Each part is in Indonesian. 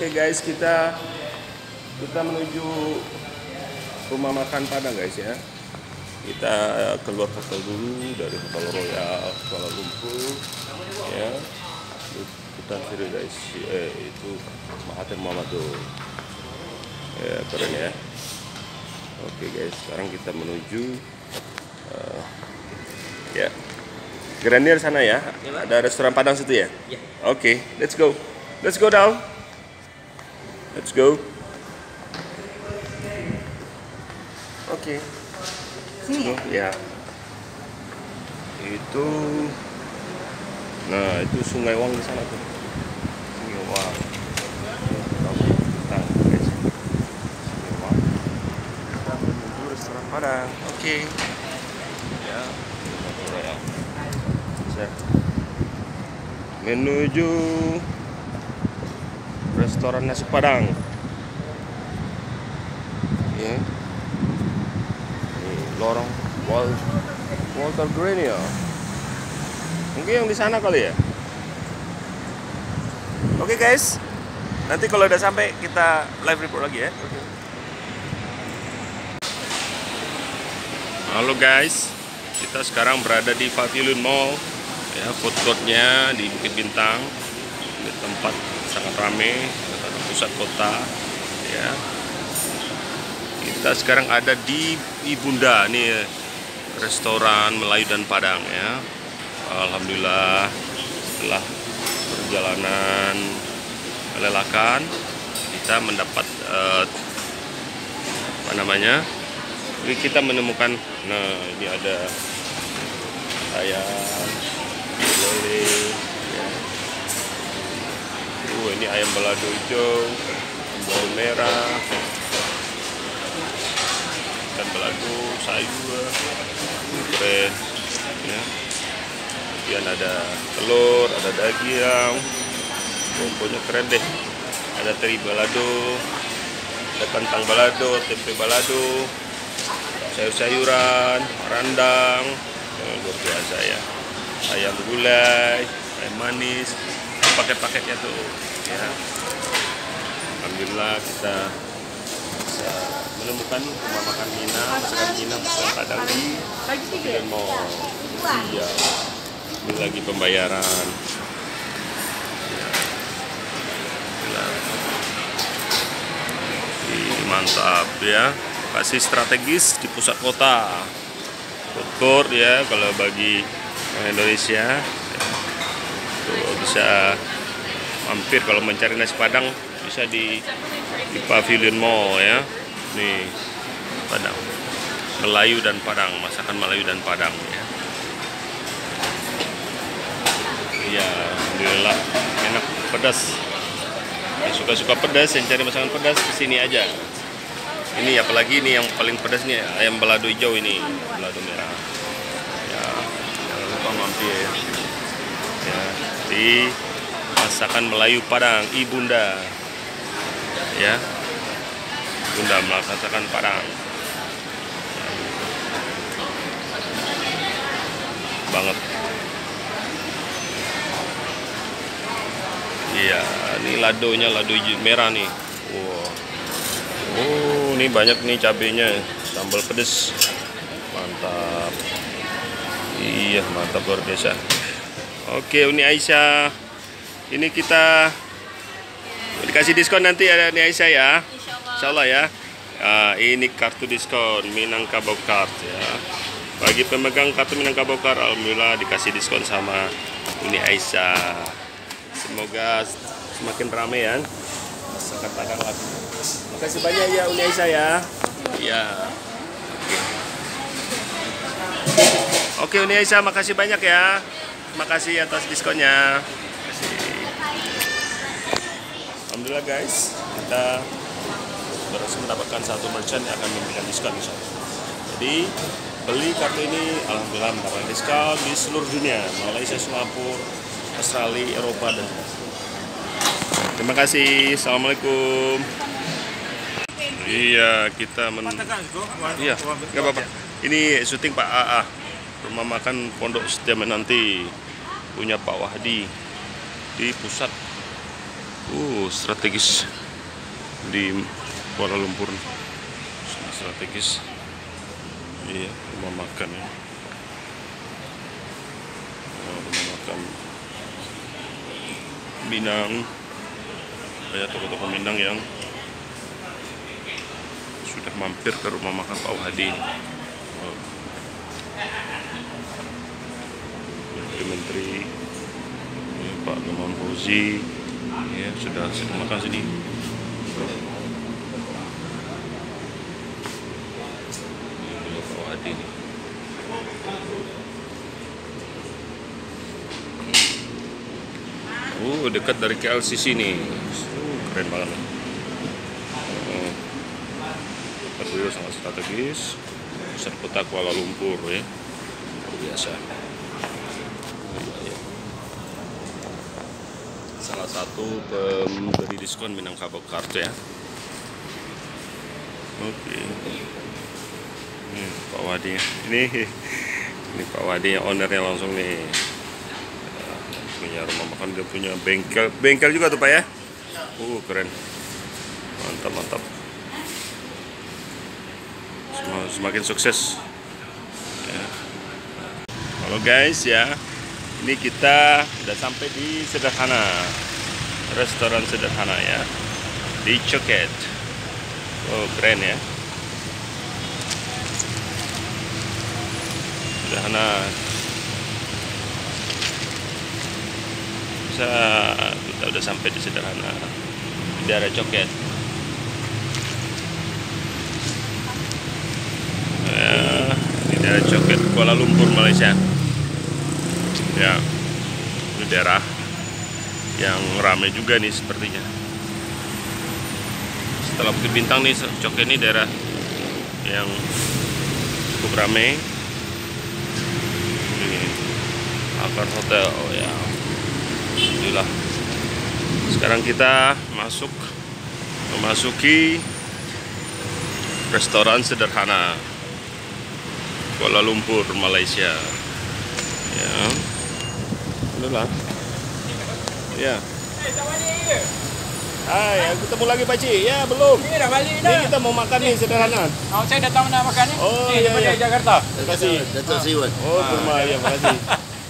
Oke guys, kita kita menuju rumah makan Padang guys ya. Kita keluar hotel dulu dari Hotel Royal Kuala Lumpur ya. Hutan Siri guys, eh, itu Mahathir Mohamad tuh. Ya keren ya. Oke guys, sekarang kita menuju eh, ya Granier sana ya. Ada restoran Padang situ ya. Ya. Oke, let's go. Let's go down. Let's go. Oke. Let's go. Ya. Itu Nah, itu Sungai Wang di sana tuh. Sungai Wang. Nah, guys. Sungai Wang. Kita menuju restoran Padang. Oke. Ya. Ya. Menuju restoran nasi Padang. Ya. Ini lorong Wal Walter Grenier. Mungkin yang di sana kali ya. Oke guys, nanti kalau udah sampai kita live report lagi ya. Halo guys, kita sekarang berada di Pavilion Mall, ya food courtnya di Bukit Bintang, di tempat sangat ramai, karena pusat kota, ya. Kita sekarang ada di Ibunda, nih restoran Melayu dan Padang ya. Alhamdulillah setelah perjalanan melelahkan kita mendapat eh, apa namanya kita menemukan nah ini ada ayam lele ini ayam balado hijau bawang merah ikan balado sayur keren ya. Kemudian ada telur ada daging. Pokoknya keren deh. Ada teri balado ada kentang balado tempe balado sayur-sayuran rendang. Luar biasa ya. Ayam gulai ayam manis paket-paketnya tuh ya. Alhamdulillah kita bisa menemukan rumah makan Minang masakan Minang masakan Padang di Mall iya ini lagi pembayaran. Ya. Mantap ya. Kasih strategis di pusat kota. Food ya kalau bagi orang Indonesia bisa mampir kalau mencari nasi padang bisa di di Pavilion Mall ya. Nih Padang. Melayu dan Padang masakan Melayu dan Padang ya. Iya Alhamdulillah. Enak pedas. Yang suka-suka pedas yang cari masakan pedas ke sini aja. Ini apalagi ini yang paling pedas nih ayam balado hijau ini. Balado merah. Ya jangan lupa mampir ya di masakan Melayu Padang Ibunda. Ya. Bunda masakan Padang. Banget. Iya ini ladonya lado merah nih. Wow. Oh, ini banyak nih cabenya, sambal pedes. Mantap. Iya, mantap luar biasa. Oke, Uni Aisyah. Ini kita dikasih diskon nanti ada Uni Aisyah ya. Insya Allah ya. Ah, ini kartu diskon Minangkabau Card ya. Bagi pemegang kartu Minangkabau Card, alhamdulillah dikasih diskon sama Uni Aisyah. Semoga semakin ramai ya. Masakan Padang lagi. Makasih banyak ya Uni Aisyah ya. Iya. Oke Uni Aisyah, makasih banyak ya. Terima kasih atas diskonnya. Alhamdulillah guys, kita berhasil mendapatkan satu merchant yang akan memberikan diskon. Jadi beli kartu ini alhamdulillah mendapatkan diskon di seluruh dunia, Malaysia, Singapura, Australia, Eropa dan Terima kasih. Assalamualaikum. Iya, kita men Iya, nggak apa-apa. Ini syuting Pak AA. Rumah makan Pondok Setia Menanti punya Pak Wahdi di pusat. Uh, strategis di Kuala Lumpur. Strategis. Iya rumah makan ya. Oh, rumah makan Minang. Banyak toko-toko Minang yang sudah mampir ke rumah makan Pak Wadi Menteri-menteri ini Pak Gamawan Fauzi ya sudah sudah makan sini Ini nih. Uh, dekat dari KLCC nih. Uh, keren banget. Uh, tempat beliau sangat strategis. Pusat kota Kuala Lumpur ya. Luar biasa. Satu pemberi diskon Minangkabau Card ya. Oke. Ini Pak Wadi. Ini ini Pak Wadi ownernya langsung nih punya rumah makan dia punya bengkel bengkel juga tuh pak ya uh keren mantap mantap Sem- semakin sukses ya. halo guys ya ini kita udah sampai di sederhana restoran sederhana ya. Di Coket oh keren ya. Sederhana. Bisa kita udah sampai di sederhana. Di daerah Coket ya, di daerah Coket Kuala Lumpur Malaysia. Ya ini daerah yang ramai juga nih sepertinya setelah Bukit Bintang nih Coket ini daerah yang cukup ramai ini Akar Hotel oh ya Alhamdulillah. Sekarang kita masuk memasuki restoran sederhana Kuala Lumpur, Malaysia. Ya. Alhamdulillah. Ya. Hai, ketemu lagi Pak Cik. Ya, belum. Ini dah balik Ini dah. kita mau makan nih sederhana. Oh, saya datang nak makan ni. Oh, ni ya, daripada ya. Jakarta. Terima kasih. Datuk Siwan. Oh, kurma ya, makasih.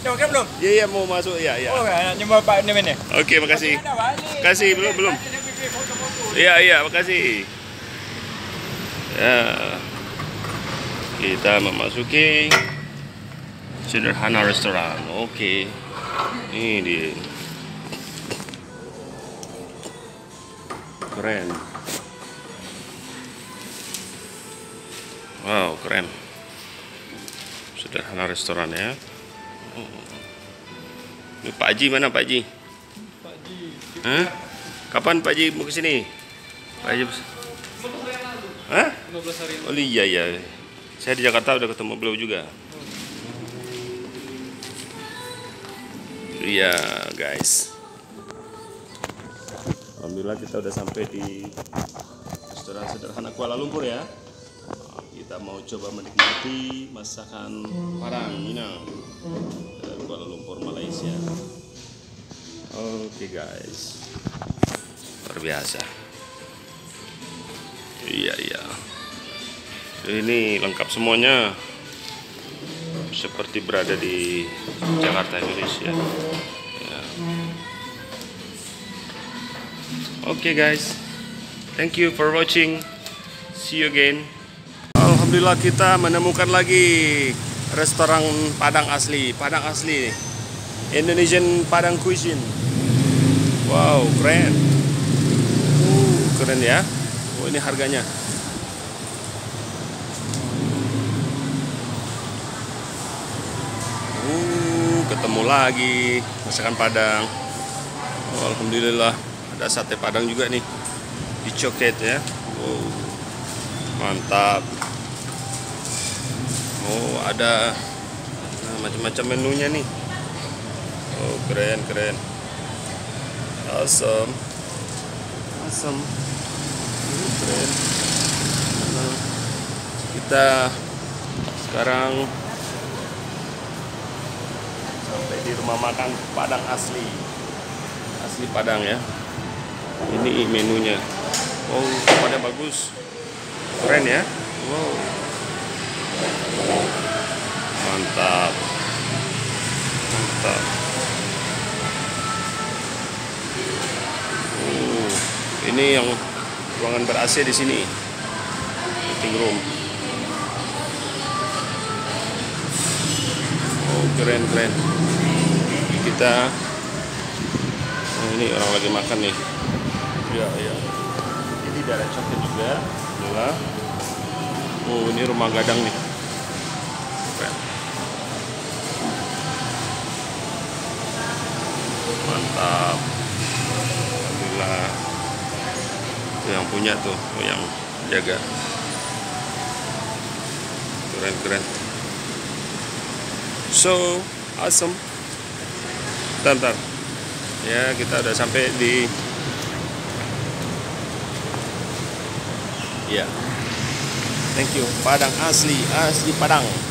Dah makan belum? Ya, ya mau masuk ya, ya. Oh, nak jumpa Pak ni mana? Oke, makasih. Dah balik. Kasih, belum, belum. Iya iya makasih. Ya kita memasuki sederhana restoran. Oke, ini dia. Keren. Wow keren. Sederhana restoran ya. Ini Pak Haji mana Pak Haji? Hah? Kapan Pak Haji mau ke sini? Pak Haji. Hah? 15 hari. Oh iya iya. Saya di Jakarta udah ketemu beliau juga. Iya guys. Alhamdulillah kita udah sampai di restoran sederhana Kuala Lumpur ya. Kita mau coba menikmati masakan Padang Minang dari Kuala Lumpur Malaysia. Oke guys, luar biasa. Iya iya. Ini lengkap semuanya. Seperti berada di Jakarta Indonesia. Oke guys. Thank you for watching. See you again. Alhamdulillah kita menemukan lagi restoran Padang asli, Padang asli. Indonesian Padang cuisine. Wow, keren. Uh, keren ya. Oh, ini harganya. Uh, ketemu lagi masakan Padang. Oh, Alhamdulillah ada sate Padang juga nih di coket ya. Oh, mantap. Oh, ada nah, macam-macam menunya nih. Oh, keren keren. Awesome. Awesome. Uh, keren. Nah, kita sekarang sampai di rumah makan Padang asli asli Padang ya ini menunya. Oh pada bagus. Keren ya? Wow. Mantap. Mantap. Oh ini yang ruangan ber AC di sini. Meeting room. Oh keren keren. Kita oh, ini orang lagi makan nih ya ya ini darah coklat juga. Adalah oh ini rumah gadang nih. Keren. Mantap. Alhamdulillah. Itu yang punya tuh oh, yang jaga. Keren keren. So awesome. Bentar. ya kita udah sampai di ya thank you. Padang asli asli Padang